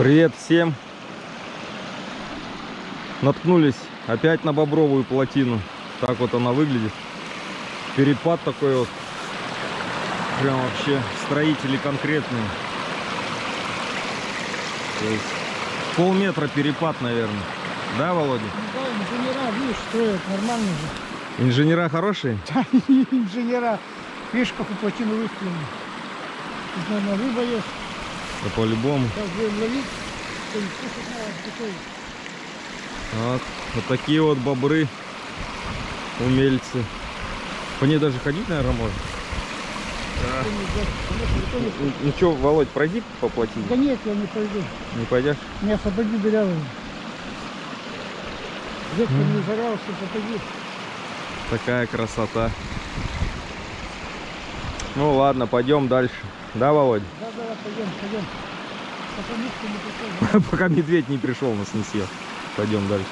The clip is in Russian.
Привет всем! Наткнулись опять на бобровую плотину. Так вот она выглядит. Перепад такой вот. Прям вообще строители конкретные. То есть полметра перепад, наверное. Да, Володя? Ну да, инженера, видишь, строят нормально же. Инженера хорошие? Да, инженера, видишь, как у плотины выстроены. Тут, наверное, рыба есть. Да по-любому. Сейчас будем ловить. Вот, вот такие вот бобры, умельцы. По ней даже ходить, наверное, можно. не- Ну, ну что, Володь, пройди по плотине. Да нет, я не пойду. Не пойдешь? Не освободи дырявый. Ветер не зарялся, сапоги. Такая красота. Ну ладно, пойдем дальше. Да, Володь? Да, давай, пойдем, пойдем. Потому что не пришел. Пока медведь не пришел, нас не съел. Пойдем дальше.